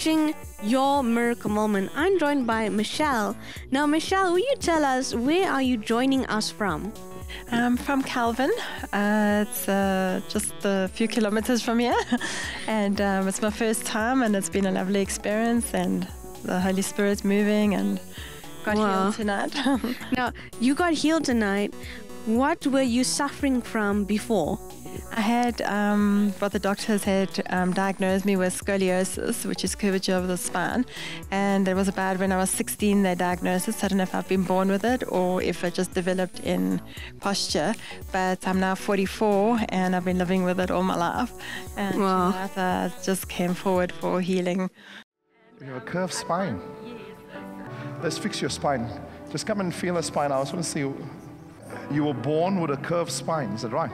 Watching Your Miracle Moment. I'm joined by Michelle. Now, Michelle, will you tell us where are you joining us from? I'm from Calvin. Uh, it's uh, just a few kilometers from here, and um, it's my first time, and it's been a lovely experience, and the Holy Spirit's moving, and got Wow. healed tonight. Now, you got healed tonight. What were you suffering from before? I had um, what the doctors had um, diagnosed me with scoliosis, which is curvature of the spine, and it was bad when I was 16. They diagnosed it. So I don't know if I've been born with it or if it just developed in posture. But I'm now 44, and I've been living with it all my life. And Wow. tonight I just came forward for healing. You have a curved spine. Let's fix your spine. Just come and feel a spine. I just want to see you. Were born with a curved spine. Is that right?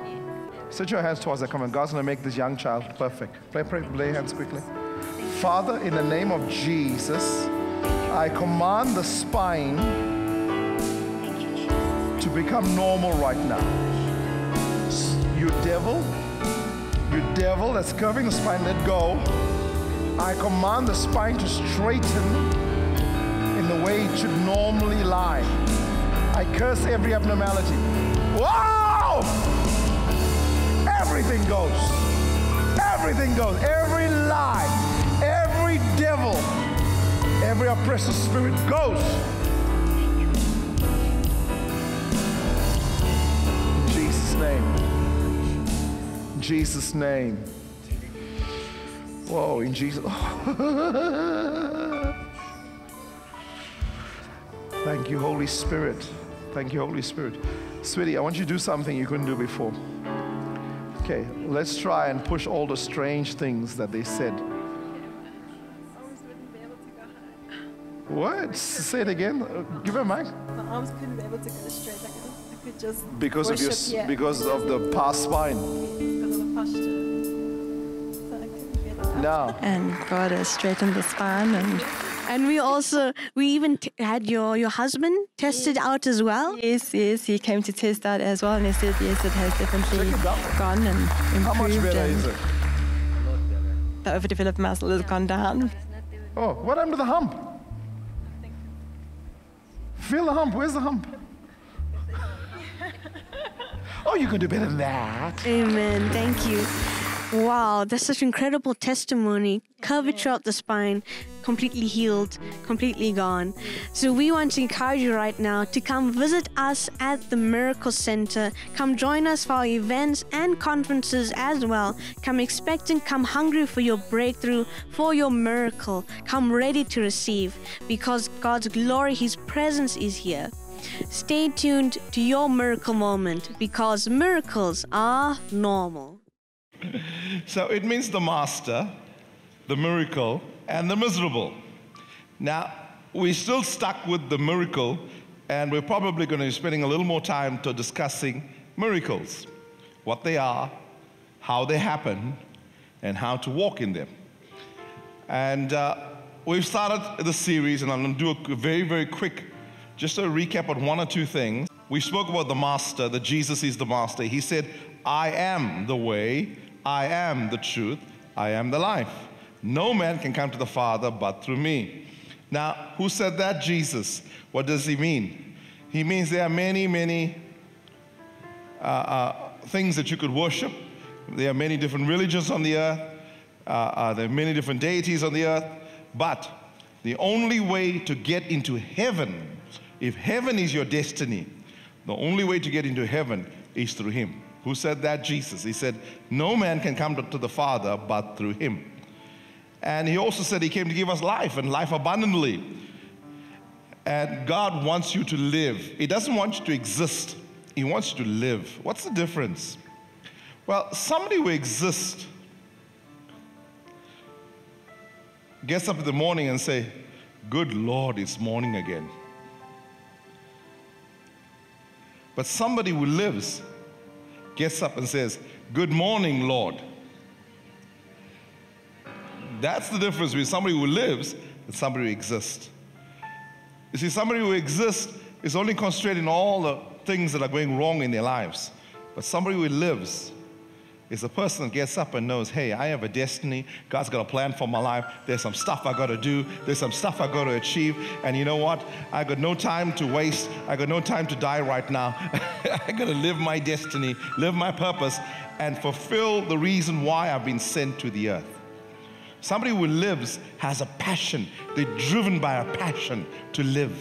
Set your hands towards the come. God's going to make this young child perfect. Pray, pray, lay hands quickly. Father, in the name of Jesus, I command the spine to become normal right now. You devil, you devil that's curving the spine, let go. I command the spine to straighten in the way it should normally lie. I curse every abnormality. Wow! Everything goes. Everything goes. Every lie, every devil, every oppressive spirit goes. In Jesus' name. In Jesus' name. Whoa, in Jesus. Thank you, Holy Spirit. Thank you, Holy Spirit. Sweetie, I want you to do something you couldn't do before. Okay, let's try and push all the strange things that they said. What? Say it again. Uh, Give her a mic. My arms couldn't be able to go straight. I could, I could just Because of your, s- yeah, because of the past spine. because of the posture. So I couldn't get it. Now, And God has straightened the spine and And we also, we even t- had your, your husband tested out as well. Yes, yes, he came to test that as well, and he said yes, it has definitely Check it out. gone and how much improved, better and is it? the overdeveloped muscle has gone down. Oh, what happened to the hump? Feel the hump. Where's the hump? oh, you can do better than that. Amen. Thank you. Wow, that's such incredible testimony. Curvature of the spine, completely healed, completely gone. So we want to encourage you right now to come visit us at the Miracle Centre. Come join us for our events and conferences as well. Come expectant, come hungry for your breakthrough, for your miracle. Come ready to receive because God's glory, His presence is here. Stay tuned to your miracle moment because miracles are normal. So it means the master, the miracle, and the miserable. Now, we're still stuck with the miracle, and we're probably going to be spending a little more time to discussing miracles what they are, how they happen, and how to walk in them. And uh, we've started the series, and I'm going to do a very, very quick, just a recap on one or two things. We spoke about the Master, that Jesus is the Master. He said, I am the way, I am the truth, I am the life. No man can come to the Father but through me. Now, who said that? Jesus. What does he mean? He means there are many, many uh, uh, things that you could worship. There are many different religions on the earth. Uh, uh, there are many different deities on the earth. But the only way to get into heaven, if heaven is your destiny, the only way to get into heaven is through Him. Who said that? Jesus. He said, No man can come to- the Father but through Him. And He also said He came to give us life and life abundantly. And God wants you to live. He doesn't want you to exist. He wants you to live. What's the difference? Well, somebody who exists gets up in the morning and say, "Good Lord, it's morning again." But somebody who lives gets up and says, "Good morning, Lord." That's the difference between somebody who lives and somebody who exists. You see, somebody who exists is only concentrating on all the things that are going wrong in their lives. But somebody who lives is a person that gets up and knows, hey, I have a destiny. God's got a plan for my life. There's some stuff I got to do. There's some stuff I got to achieve. And you know what? I got no time to waste. I got no time to die right now. I got to live my destiny, live my purpose, and fulfill the reason why I've been sent to the earth. Somebody who lives has a passion. They're driven by a passion to live.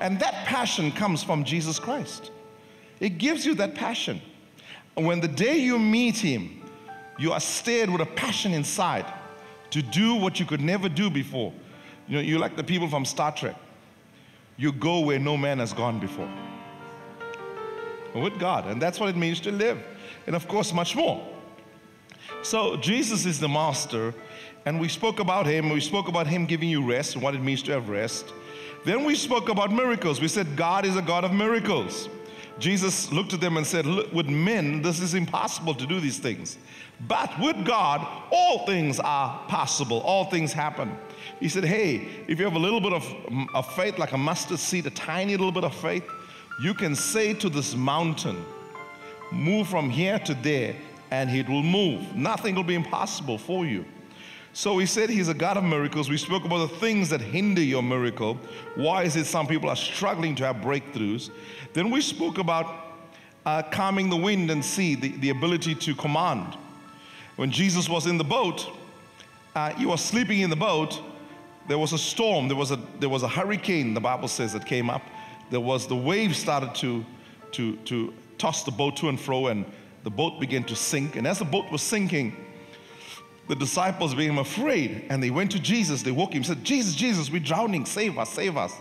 And that passion comes from Jesus Christ. It gives you that passion. And when the day you meet him, you are stirred with a passion inside to do what you could never do before. You know, you're like the people from Star Trek. You go where no man has gone before. With God. And that's what it means to live. And of course, much more. So Jesus is the master, and we spoke about him. We spoke about him giving you rest and what it means to have rest. Then we spoke about miracles. We said God is a God of miracles. Jesus looked at them and said, With men, this is impossible to do these things. But with God, all things are possible, all things happen. He said, Hey, if you have a little bit of, of faith, like a mustard seed, a tiny little bit of faith, you can say to this mountain, Move from here to there, and it will move. Nothing will be impossible for you. So he said he's a God of miracles. We spoke about the things that hinder your miracle. Why is it some people are struggling to have breakthroughs? Then we spoke about uh, calming the wind and sea, the, the ability to command. When Jesus was in the boat, uh, he was sleeping in the boat. There was a storm, there was a, there was a hurricane, the Bible says, that came up. There was the waves started to, to, to toss the boat to and fro, and the boat began to sink. And as the boat was sinking, the disciples became afraid and they went to Jesus. They woke him, said, Jesus, Jesus, we're drowning. Save us, save us.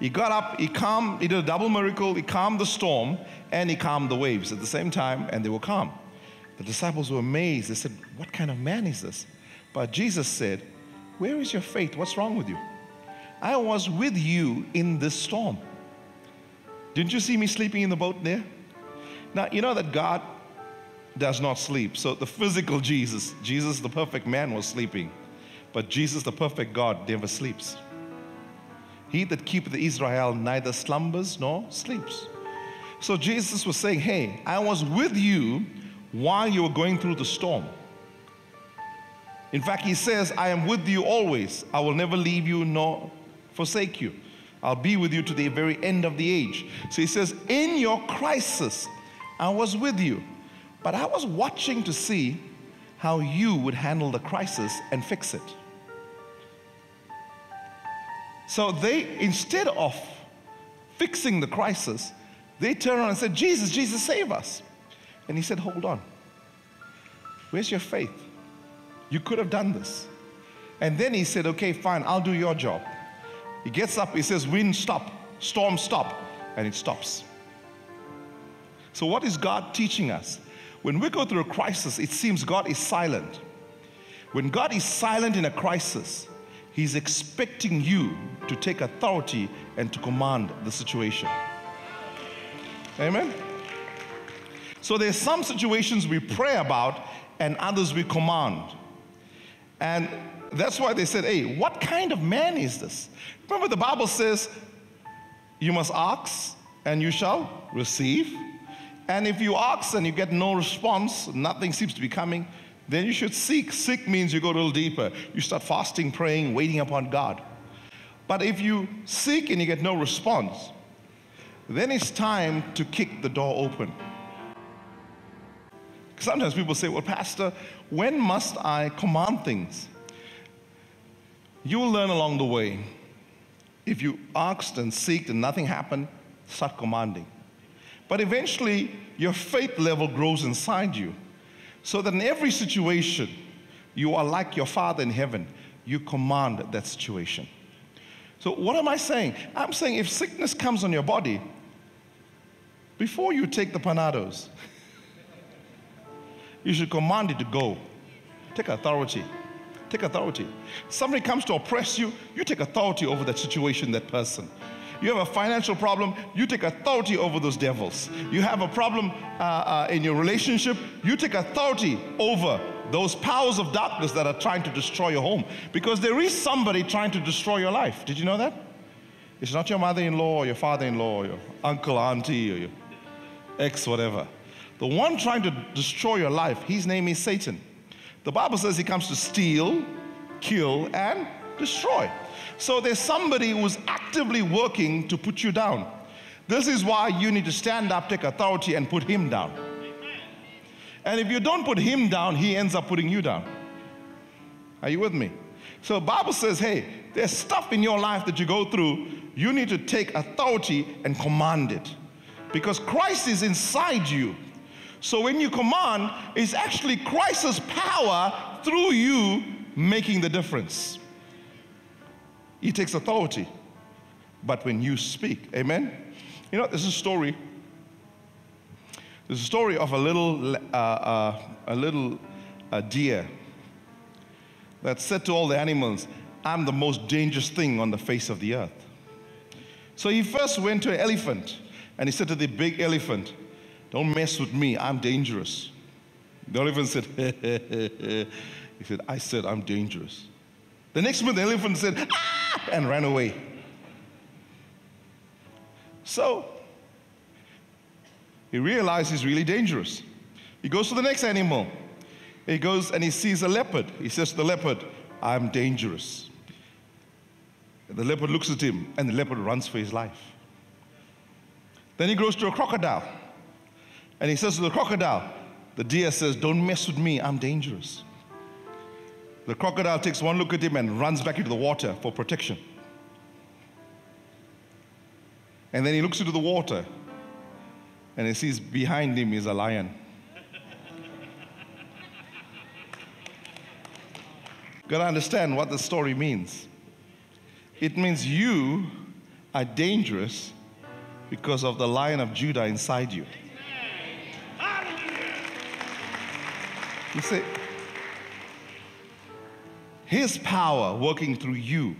He got up, he calmed, he did a double miracle. He calmed the storm and he calmed the waves at the same time, and they were calm. The disciples were amazed. They said, What kind of man is this? But Jesus said, Where is your faith? What's wrong with you? I was with you in this storm. Didn't you see me sleeping in the boat there? Now, you know that God does not sleep. So the physical Jesus, Jesus the perfect man, was sleeping. But Jesus the perfect God never sleeps. He that keepeth Israel neither slumbers nor sleeps. So Jesus was saying, Hey, I was with you while you were going through the storm. In fact, he says, I am with you always. I will never leave you nor forsake you. I'll be with you to the very end of the age. So he says, In your crisis, I was with you. But I was watching to see how you would handle the crisis and fix it. So they, instead of fixing the crisis, they turned around and said, Jesus, Jesus, save us. And he said, Hold on. Where's your faith? You could have done this. And then he said, Okay, fine, I'll do your job. He gets up, he says, Wind, stop, storm, stop, and it stops. So, what is God teaching us? When we go through a crisis, it seems God is silent. When God is silent in a crisis, He's expecting you to take authority and to command the situation. Amen? So there's some situations we pray about and others we command. And that's why they said, hey, what kind of man is this? Remember, the Bible says, you must ask and you shall receive. And if you ask and you get no response, nothing seems to be coming, then you should seek. Seek means you go a little deeper. You start fasting, praying, waiting upon God. But if you seek and you get no response, then it's time to kick the door open. Sometimes people say, Well, Pastor, when must I command things? You will learn along the way. If you asked and seeked and nothing happened, start commanding. But eventually, your faith level grows inside you so that in every situation, you are like your Father in heaven. You command that situation. So, what am I saying? I'm saying if sickness comes on your body, before you take the panados, you should command it to go. Take authority. Take authority. Somebody comes to oppress you, you take authority over that situation, that person. You have a financial problem, you take authority over those devils. You have a problem uh, uh, in your relationship, you take authority over those powers of darkness that are trying to destroy your home. Because there is somebody trying to destroy your life. Did you know that? It's not your mother in law or your father in law or your uncle, auntie, or your ex, whatever. The one trying to destroy your life, his name is Satan. The Bible says he comes to steal, kill, and destroy. So there's somebody who's actively working to put you down. This is why you need to stand up, take authority, and put him down. And if you don't put him down, he ends up putting you down. Are you with me? So Bible says, hey, there's stuff in your life that you go through, you need to take authority and command it. Because Christ is inside you. So when you command, it's actually Christ's power through you making the difference. He takes authority. But when you speak, amen? You know, there's a story. There's a story of a little, uh, uh, a little uh, deer that said to all the animals, I'm the most dangerous thing on the face of the earth. So he first went to an elephant and he said to the big elephant, Don't mess with me, I'm dangerous. The elephant said, He said, I said I'm dangerous. The next minute, the elephant said, Ah! And ran away. So he realized he's really dangerous. He goes to the next animal. He goes and he sees a leopard. He says to the leopard, I'm dangerous. The leopard looks at him and the leopard runs for his life. Then he goes to a crocodile and he says to the crocodile, the deer says, Don't mess with me, I'm dangerous. The crocodile takes one look at him and runs back into the water for protection. And then he looks into the water and he sees behind him is a lion. Got to understand what the story means. It means you are dangerous because of the lion of Judah inside you. You see, his power working through you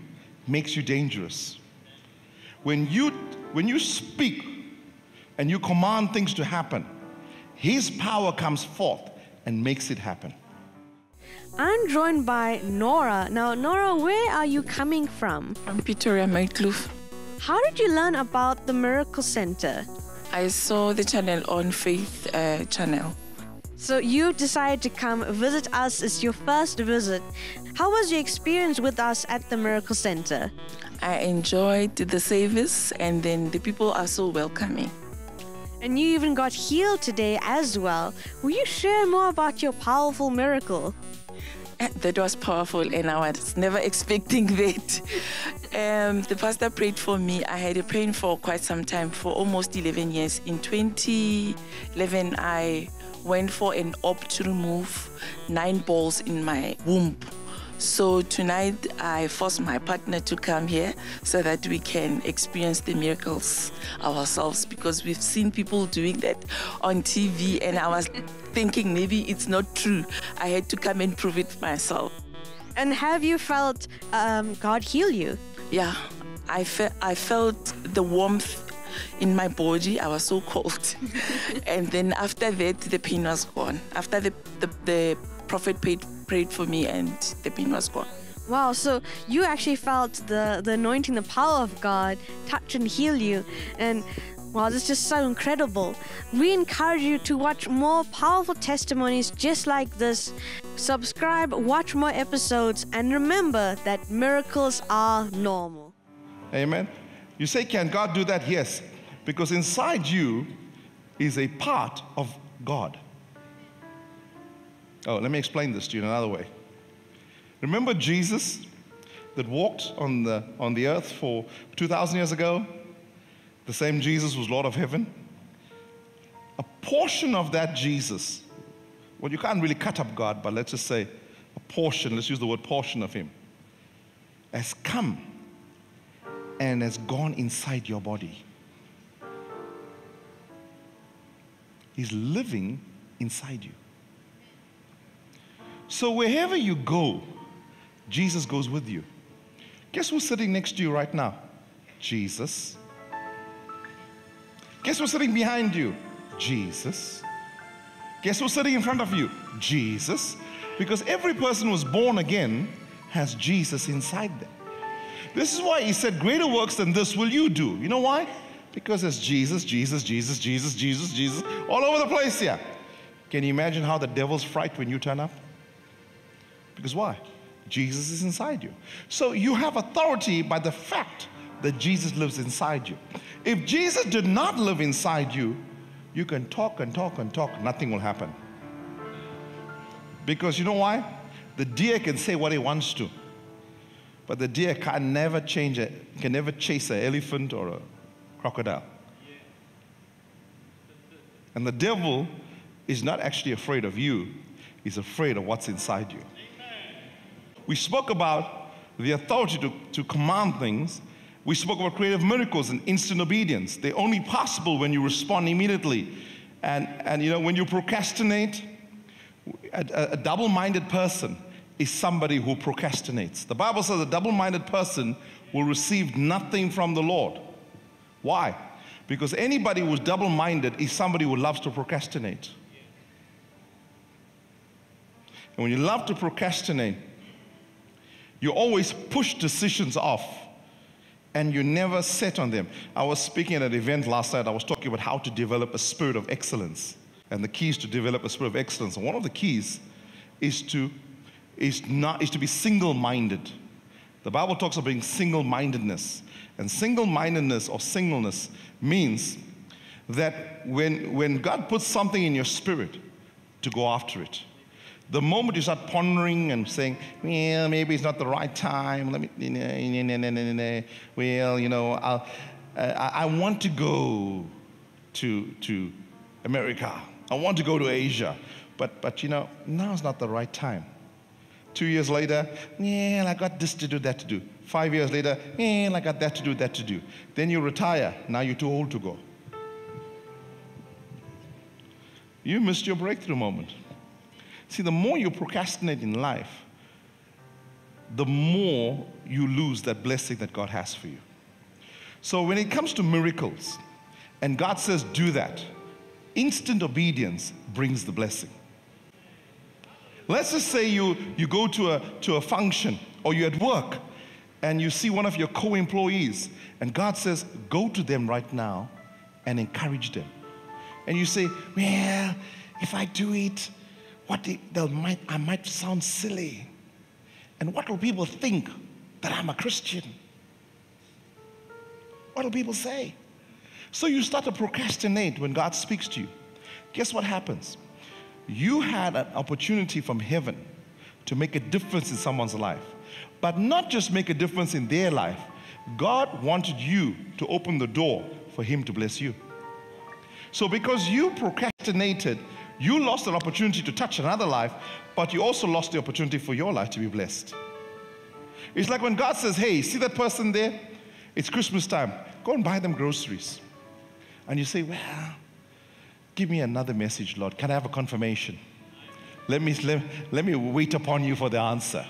makes you dangerous. When you, when you speak and you command things to happen, his power comes forth and makes it happen. I'm joined by Nora. Now, Nora, where are you coming from? From Pretoria, Mooikloof. How did you learn about the Miracle Centre? I saw the channel on Faith uh, Channel. So you decided to come visit us as your first visit. How was your experience with us at the Miracle Centre? I enjoyed the service, and then the people are so welcoming. And you even got healed today as well. Will you share more about your powerful miracle? That was powerful, and I was never expecting that. Um, the pastor prayed for me. I had a pain for quite some time, for almost 11 years. In 2011, I went for an op to remove nine balls in my womb. So tonight I forced my partner to come here so that we can experience the miracles ourselves because we've seen people doing that on TV and I was thinking maybe it's not true. I had to come and prove it myself. And have you felt um, God heal you? Yeah, I, fe- I felt the warmth in my body. I was so cold. and then after that, the pain was gone. After the, the, the prophet prayed, prayed for me and the pain was gone. Wow, so you actually felt the, the anointing, the power of God touch and heal you. And wow, this is just so incredible. We encourage you to watch more powerful testimonies just like this. Subscribe, watch more episodes, and remember that miracles are normal. Amen. You say, Can God do that? Yes, because inside you is a part of God. Oh, let me explain this to you in another way. Remember Jesus that walked on the, on the earth for 2,000 years ago? The same Jesus was Lord of heaven. A portion of that Jesus, well, you can't really cut up God, but let's just say a portion, let's use the word portion of Him, has come and has gone inside your body. He's living inside you. So wherever you go, Jesus goes with you. Guess who's sitting next to you right now? Jesus. Guess who's sitting behind you? Jesus. Guess who's sitting in front of you? Jesus. Because every person who's born again has Jesus inside them. This is why he said, Greater works than this will you do. You know why? Because there's Jesus, Jesus, Jesus, Jesus, Jesus, Jesus, all over the place here. Can you imagine how the devil's fright when you turn up? Because why? Jesus is inside you. So you have authority by the fact that Jesus lives inside you. If Jesus did not live inside you, you can talk and talk and talk, nothing will happen. Because you know why? The deer can say what he wants to, but the deer can never change it, can never chase an elephant or a crocodile. And the devil is not actually afraid of you, he's afraid of what's inside you. We spoke about the authority to, to command things. We spoke about creative miracles and instant obedience. They're only possible when you respond immediately. And, and you know, when you procrastinate, a, a double minded person is somebody who procrastinates. The Bible says a double minded person will receive nothing from the Lord. Why? Because anybody who's double minded is somebody who loves to procrastinate. And when you love to procrastinate, you always push decisions off and you never set on them. I was speaking at an event last night, I was talking about how to develop a spirit of excellence and the keys to develop a spirit of excellence. And one of the keys is to, is not, is to be single minded. The Bible talks about being single mindedness. And single mindedness or singleness means that when, when God puts something in your spirit, to go after it. The moment you start pondering and saying, well, maybe it's not the right time, let me, well, you know, I'll, I, I want to go to, to America. I want to go to Asia. But, but you know, now's not the right time. Two years later, yeah, I got this to do, that to do. Five years later, yeah, I got that to do, that to do. Then you retire. Now you're too old to go. You missed your breakthrough moment. See, the more you procrastinate in life, the more you lose that blessing that God has for you. So when it comes to miracles, and God says, do that, instant obedience brings the blessing. Let's just say you, you go to a, to a function or you're at work and you see one of your co employees, and God says, go to them right now and encourage them. And you say, well, if I do it, what they, might, I might sound silly. And what will people think that I'm a Christian? What will people say? So you start to procrastinate when God speaks to you. Guess what happens? You had an opportunity from heaven to make a difference in someone's life, but not just make a difference in their life. God wanted you to open the door for Him to bless you. So, because you procrastinated, you lost an opportunity to touch another life, but you also lost the opportunity for your life to be blessed. It's like when God says, Hey, see that person there? It's Christmas time. Go and buy them groceries. And you say, Well, give me another message, Lord. Can I have a confirmation? Let me, let, let me wait upon you for the answer.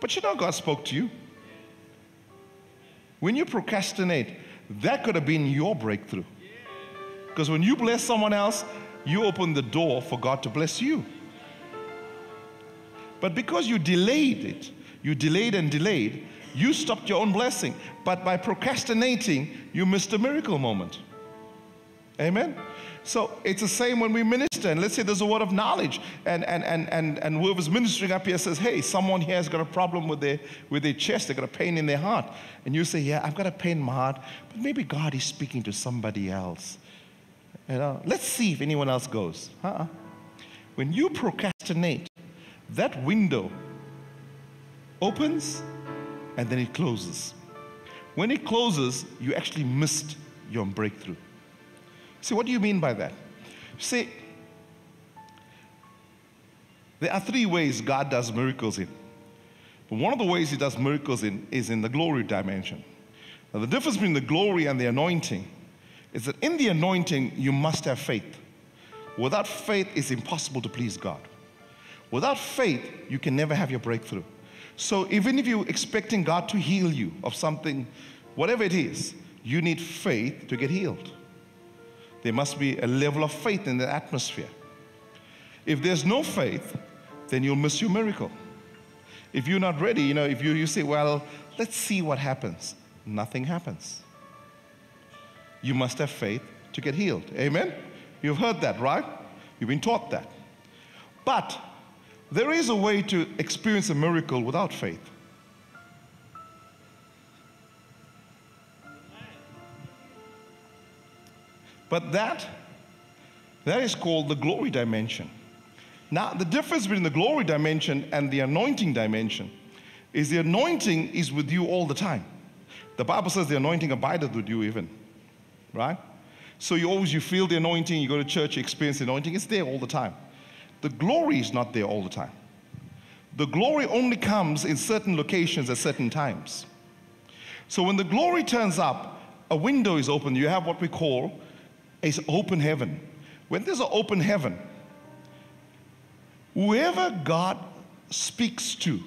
But you know, God spoke to you. When you procrastinate, that could have been your breakthrough. Because when you bless someone else, you open the door for God to bless you. But because you delayed it, you delayed and delayed, you stopped your own blessing. But by procrastinating, you missed a miracle moment. Amen? So it's the same when we minister. And let's say there's a word of knowledge, and, and, and, and, and whoever's ministering up here says, Hey, someone here has got a problem with their, with their chest, they've got a pain in their heart. And you say, Yeah, I've got a pain in my heart, but maybe God is speaking to somebody else. You know, let's see if anyone else goes. Uh-uh. When you procrastinate, that window opens and then it closes. When it closes, you actually missed your breakthrough. See, what do you mean by that? See, there are three ways God does miracles in. But one of the ways He does miracles in is in the glory dimension. Now, the difference between the glory and the anointing is that in the anointing, you must have faith. Without faith, it's impossible to please God. Without faith, you can never have your breakthrough. So even if you're expecting God to heal you of something, whatever it is, you need faith to get healed. There must be a level of faith in the atmosphere. If there's no faith, then you'll miss your miracle. If you're not ready, you know, if you, you say, well, let's see what happens, nothing happens. you must have faith to get healed. Amen? You've heard that, right? You've been taught that. But there is a way to experience a miracle without faith. But that that is called the glory dimension. Now, the difference between the glory dimension and the anointing dimension is the anointing is with you all the time. The Bible says the anointing abideth with you even, right? So you always you feel the anointing, you go to church, you experience the anointing, it's there all the time. The glory is not there all the time. The glory only comes in certain locations at certain times. So when the glory turns up, a window is open. You have what we call a open heaven. When there's an open heaven, whoever God speaks to,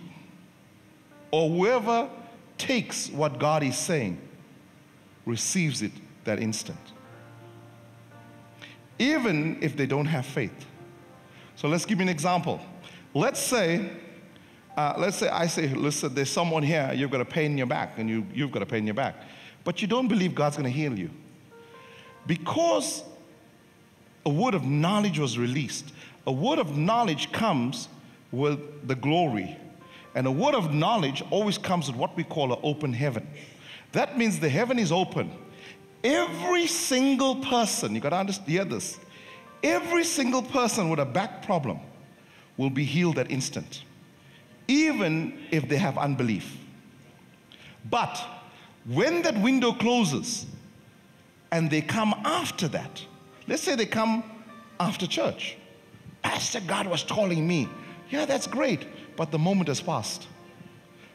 or whoever takes what God is saying, receives it that instant. Even if they don't have faith. So let's give you an example. Let's say, uh, let's say I say, listen, there's someone here, you've got a pain in your back, and you, you've got a pain in your back, but you don't believe God's going to heal you. Because a word of knowledge was released. A word of knowledge comes with the glory. And a word of knowledge always comes with what we call an open heaven. That means the heaven is open. Every single person, you got to understand, this. Every single person with a back problem will be healed at instant, even if they have unbelief. But when that window closes and they come after that, Let's say they come after church. Pastor, God was calling me. Yeah, that's great, but the moment has passed.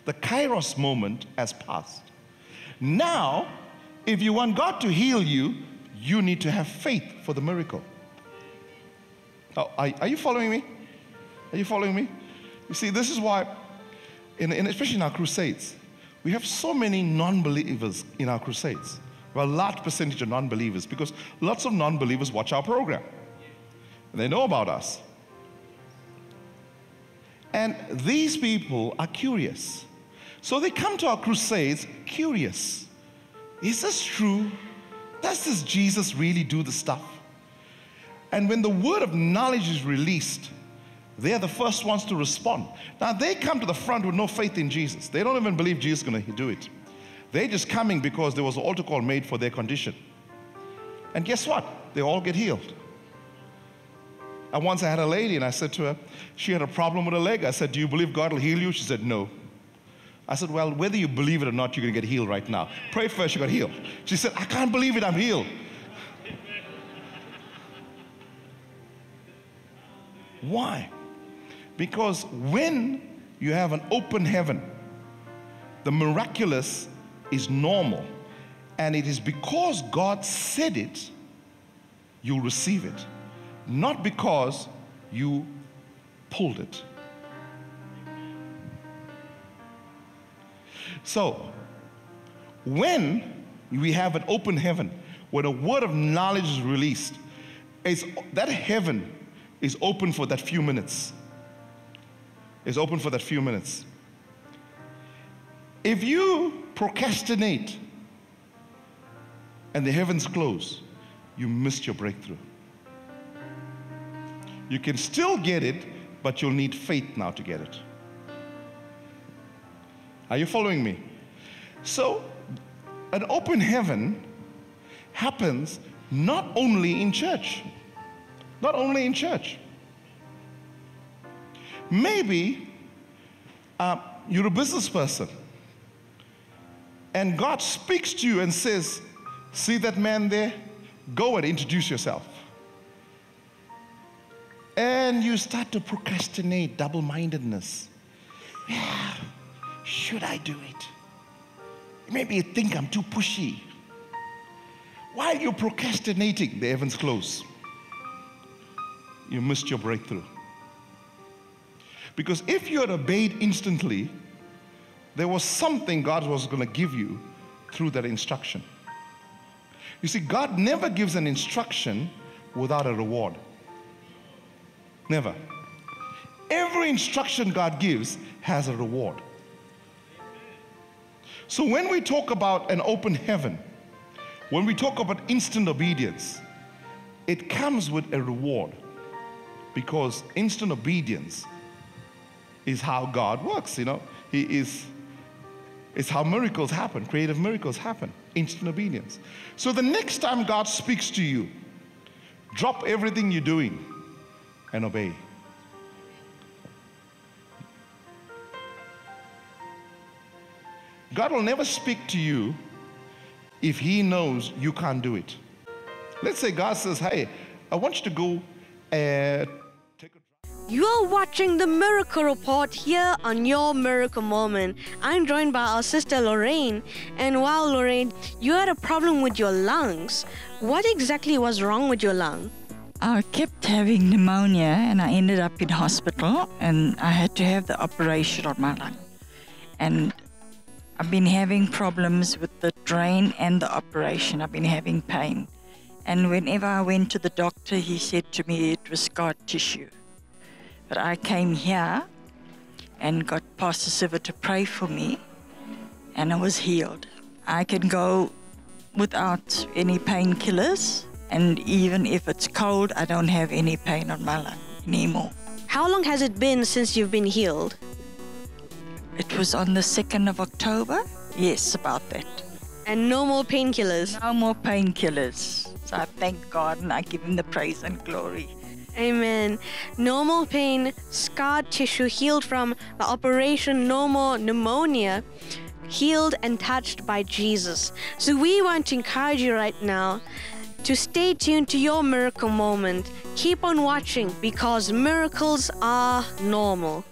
The kairos moment has passed. Now, if you want God to heal you, you need to have faith for the miracle. Oh, are, are, you following me? Are you following me? You see, this is why, in, in, especially in our crusades, we have so many non believers in our crusades a large percentage of non believers because lots of non believers watch our program. They know about us. And these people are curious. So they come to our crusades curious. Is this true? Does this Jesus really do the stuff? And when the word of knowledge is released, they're the first ones to respond. Now they come to the front with no faith in Jesus. They don't even believe Jesus is going to do it. They're just coming because there was an altar call made for their condition. And guess what? They all get healed. And once I had a lady and I said to her, she had a problem with her leg. I said, Do you believe God will heal you? She said, No. I said, Well, whether you believe it or not, you're going to get healed right now. Pray first, you got healed. She said, I can't believe it, I'm healed. Why? Because when you have an open heaven, the miraculous is normal. And it is because God said it, you'll receive it. Not because you pulled it. So, when we have an open heaven, when a word of knowledge is released, it's, that heaven is open for that few minutes. It's open for that few minutes. If you procrastinate and the heavens close, you missed your breakthrough. You can still get it, but you'll need faith now to get it. Are you following me? So, an open heaven happens not only in church, not only in church. Maybe uh, you're a business person and God speaks to you and says, See that man there? Go and introduce yourself. And you start to procrastinate, double mindedness. Yeah, should I do it? Maybe you think I'm too pushy. While you're procrastinating, the heavens close. You missed your breakthrough. Because if you had obeyed instantly, there was something God was going to give you through that instruction. You see, God never gives an instruction without a reward. Never. Every instruction God gives has a reward. So when we talk about an open heaven, when we talk about instant obedience, it comes with a reward because instant obedience is how God works, you know. He is it's how miracles happen, creative miracles happen, instant obedience. So the next time God speaks to you, drop everything you're doing and obey. God will never speak to you if He knows you can't do it. Let's say God says, Hey, I want you to go uh, You're watching the Miracle Report here on Your Miracle Moment. I'm joined by our sister Lorraine. And wow, Lorraine, you had a problem with your lungs. What exactly was wrong with your lung? I kept having pneumonia and I ended up in hospital and I had to have the operation on my lung. And I've been having problems with the drain and the operation. I've been having pain. And whenever I went to the doctor, he said to me it was scar tissue. But I came here and got Pastor Siva to pray for me and I was healed. I can go without any painkillers and even if it's cold, I don't have any pain on my lung anymore. How long has it been since you've been healed? It was on the 2nd of October. Yes, about that. And no more painkillers. No more painkillers. So I thank God and I give Him the praise and glory. Amen. No more pain, scarred tissue healed from the operation, no more pneumonia, healed and touched by Jesus. So we want to encourage you right now to stay tuned to your miracle moment. Keep on watching because miracles are normal.